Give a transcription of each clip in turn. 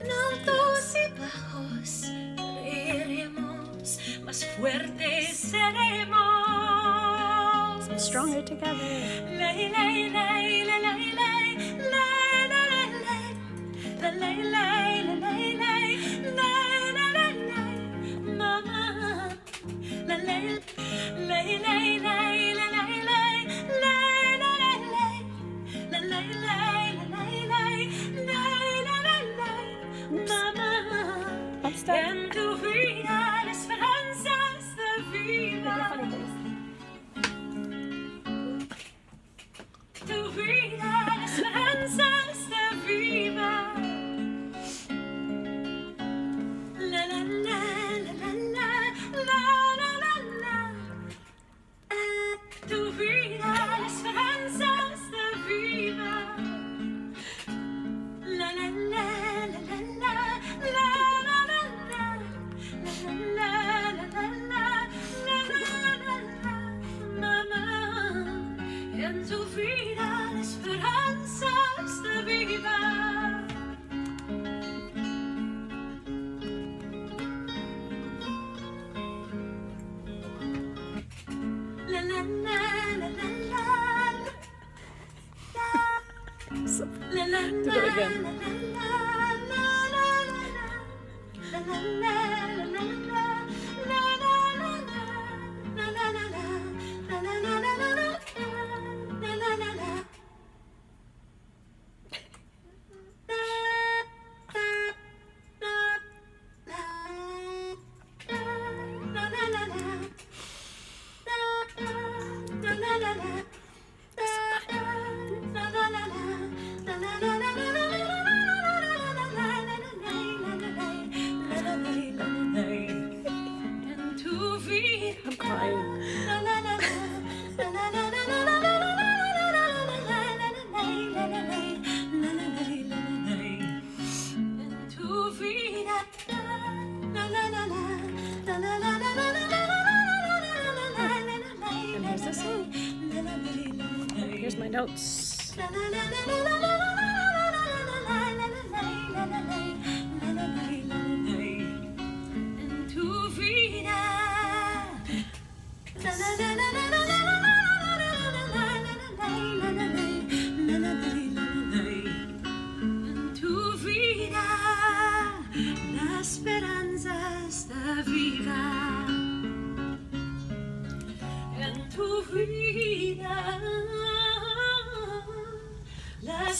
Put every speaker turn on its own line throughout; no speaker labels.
altos y bajos.
Stronger together.
Lay, lay, lay, lay, lay, lay, lay, lay, lay, lay, lay, lay, lay, lay, lay, lay, lay, funny face.
Do that again.
movie.
I'm crying. And here's this one. Here's my notes.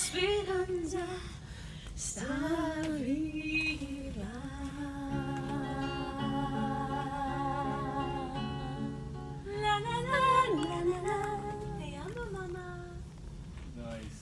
sfidanza, sta arrivando.